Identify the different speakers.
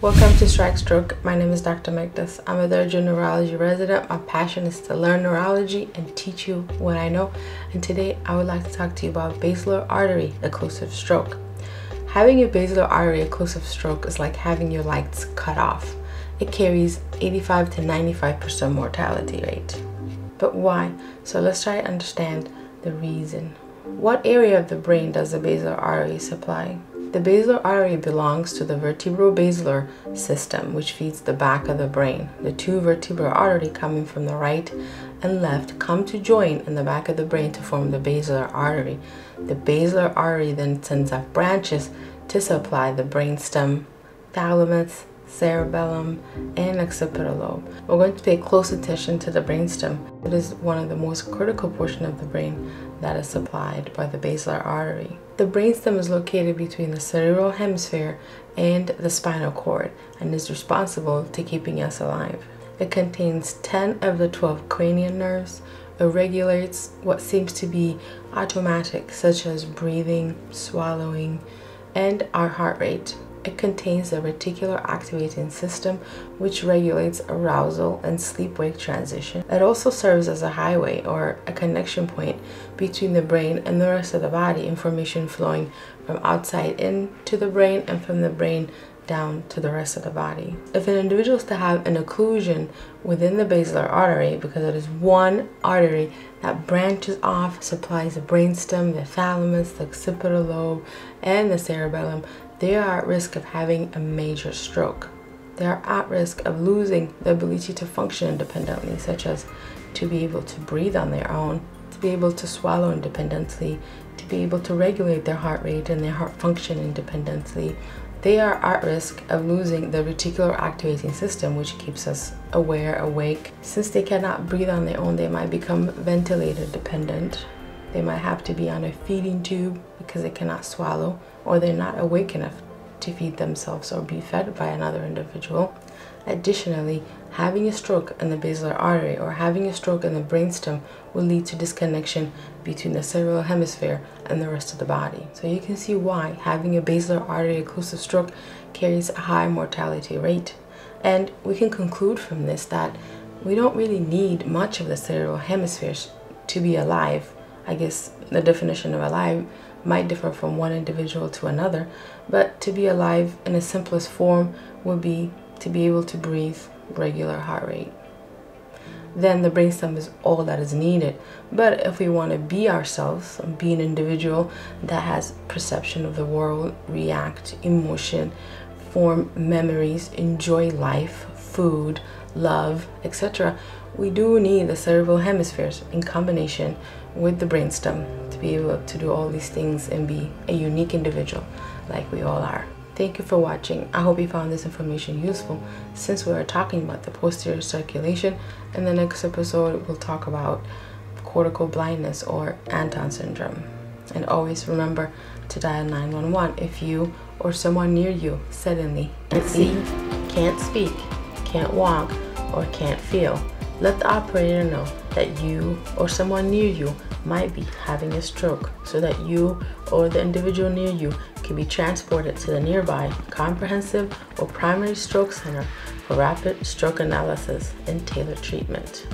Speaker 1: Welcome to Strike Stroke. My name is Dr. Mekdes. I'm a third year neurology resident. My passion is to learn neurology and teach you what I know. And today I would like to talk to you about basilar artery occlusive stroke. Having a basilar artery occlusive stroke is like having your lights cut off. It carries 85 to 95% mortality rate. But why? So let's try to understand the reason. What area of the brain does the basilar artery supply? The basilar artery belongs to the vertebrobasilar system, which feeds the back of the brain. The two vertebral arteries coming from the right and left come to join in the back of the brain to form the basilar artery. The basilar artery then sends off branches to supply the brainstem, thalamus, cerebellum, and occipital lobe. We're going to pay close attention to the brainstem. It is one of the most critical portion of the brain that is supplied by the basilar artery. The brainstem is located between the cerebral hemisphere and the spinal cord and is responsible to keeping us alive. It contains 10 of the 12 cranial nerves. It regulates what seems to be automatic, such as breathing, swallowing, and our heart rate. It contains the reticular activating system, which regulates arousal and sleep wake transition. It also serves as a highway or a connection point between the brain and the rest of the body, information flowing from outside into the brain and from the brain down to the rest of the body. If an individual is to have an occlusion within the basilar artery, because it is one artery that branches off, supplies the brainstem, the thalamus, the occipital lobe, and the cerebellum, they are at risk of having a major stroke. They are at risk of losing the ability to function independently, such as to be able to breathe on their own, to be able to swallow independently, to be able to regulate their heart rate and their heart function independently. They are at risk of losing the reticular activating system, which keeps us aware, awake. Since they cannot breathe on their own, they might become ventilator dependent. They might have to be on a feeding tube because they cannot swallow or they're not awake enough to feed themselves or be fed by another individual. Additionally, having a stroke in the basilar artery or having a stroke in the brainstem will lead to disconnection between the cerebral hemisphere and the rest of the body. So you can see why having a basilar artery occlusive stroke carries a high mortality rate. And we can conclude from this that we don't really need much of the cerebral hemispheres to be alive I guess the definition of alive might differ from one individual to another, but to be alive in its simplest form would be to be able to breathe regular heart rate. Then the brainstem is all that is needed. But if we want to be ourselves, be an individual that has perception of the world, react, emotion, form memories, enjoy life, food, love, etc., we do need the cerebral hemispheres in combination with the brainstem to be able to do all these things and be a unique individual like we all are. Thank you for watching. I hope you found this information useful since we are talking about the posterior circulation. In the next episode, we'll talk about cortical blindness or Anton syndrome. And always remember to dial 911 if you or someone near you suddenly can't see, can't speak, can't walk, or can't feel. Let the operator know that you or someone near you might be having a stroke so that you or the individual near you can be transported to the nearby comprehensive or primary stroke center for rapid stroke analysis and tailored treatment.